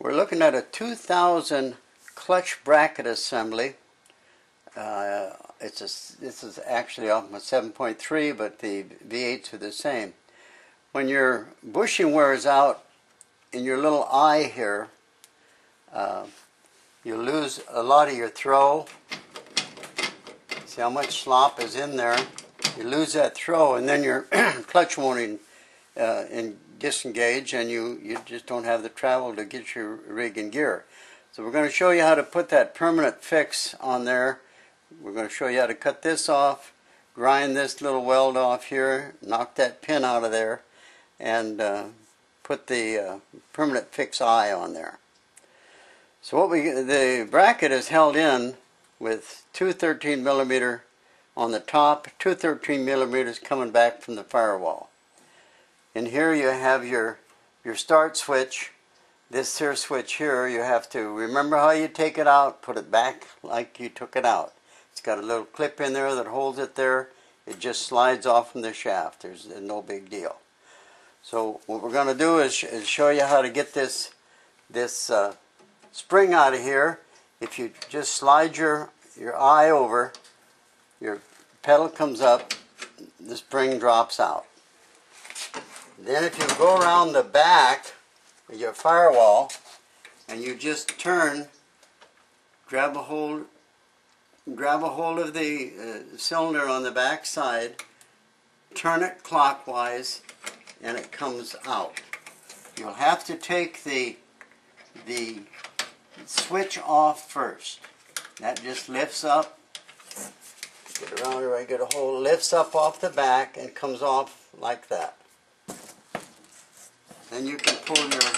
We're looking at a 2000 clutch bracket assembly. Uh, it's a, this is actually off my 7.3, but the V8s are the same. When your bushing wears out in your little eye here, uh, you lose a lot of your throw. See how much slop is in there? You lose that throw, and then your clutch won't in, uh, in disengage and you, you just don't have the travel to get your rig in gear. So we're going to show you how to put that permanent fix on there. We're going to show you how to cut this off, grind this little weld off here, knock that pin out of there, and uh, put the uh, permanent fix eye on there. So what we the bracket is held in with two 13 millimeter on the top, two 13 millimeters coming back from the firewall. And here you have your, your start switch. This here switch here, you have to remember how you take it out, put it back like you took it out. It's got a little clip in there that holds it there. It just slides off from the shaft. There's no big deal. So what we're going to do is, is, show you how to get this this uh, spring out of here. If you just slide your your eye over, your pedal comes up, the spring drops out. Then if you go around the back of your firewall and you just turn, grab a hold, grab a hold of the uh, cylinder on the back side, turn it clockwise, and it comes out. You'll have to take the the switch off first. That just lifts up. Get around here, I get a hold, lifts up off the back and comes off like that. Then you can pull your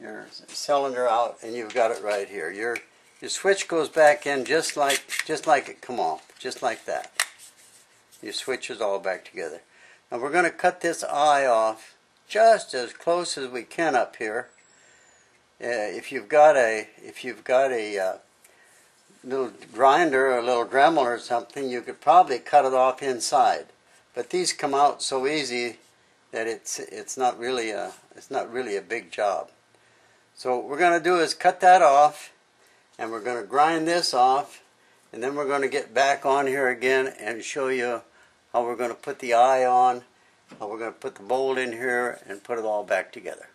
your cylinder out and you've got it right here. Your your switch goes back in just like just like it come off, just like that. Your switch is all back together. Now we're going to cut this eye off just as close as we can up here. Uh, if you've got a if you've got a uh, little grinder or a little Dremel or something, you could probably cut it off inside. But these come out so easy that it's it's not really a it's not really a big job. So what we're going to do is cut that off and we're going to grind this off and then we're going to get back on here again and show you how we're going to put the eye on, how we're going to put the bolt in here and put it all back together.